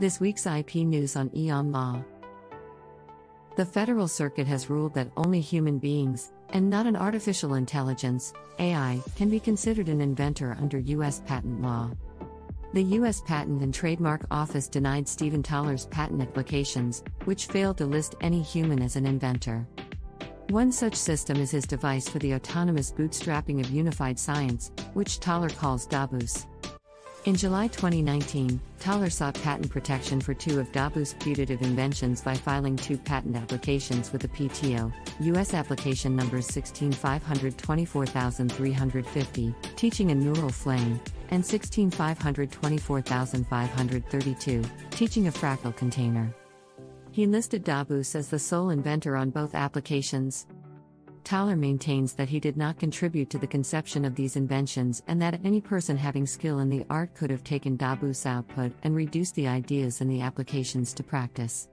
This week's IP news on AEON Law. The Federal Circuit has ruled that only human beings, and not an artificial intelligence, AI, can be considered an inventor under U.S. patent law. The U.S. Patent and Trademark Office denied Stephen Thaler's patent applications, which failed to list any human as an inventor. One such system is his device for the autonomous bootstrapping of unified science, which Thaler calls Dabus. In July 2019, Thaler sought patent protection for two of Dabus' putative inventions by filing two patent applications with the PTO, U.S. application numbers 16524,350, teaching a neural flame, and 16524,532, teaching a fractal container. He listed Dabus as the sole inventor on both applications. Thaler maintains that he did not contribute to the conception of these inventions and that any person having skill in the art could have taken Dabus' output and reduced the ideas and the applications to practice.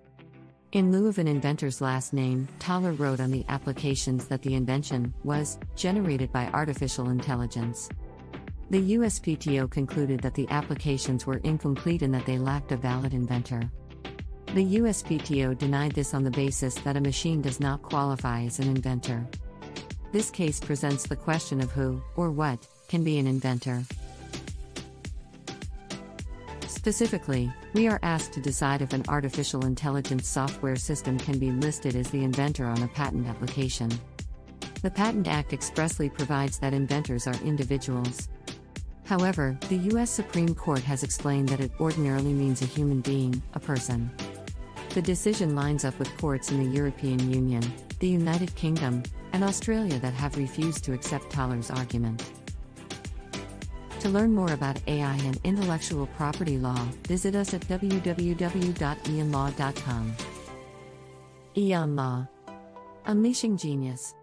In lieu of an inventor's last name, Thaler wrote on the applications that the invention was generated by artificial intelligence. The USPTO concluded that the applications were incomplete and that they lacked a valid inventor. The USPTO denied this on the basis that a machine does not qualify as an inventor. This case presents the question of who, or what, can be an inventor. Specifically, we are asked to decide if an artificial intelligence software system can be listed as the inventor on a patent application. The Patent Act expressly provides that inventors are individuals. However, the U.S. Supreme Court has explained that it ordinarily means a human being, a person. The decision lines up with courts in the European Union, the United Kingdom, and Australia that have refused to accept Thaler's argument. To learn more about AI and intellectual property law, visit us at www.aeonlaw.com. AEON Law Unleashing Genius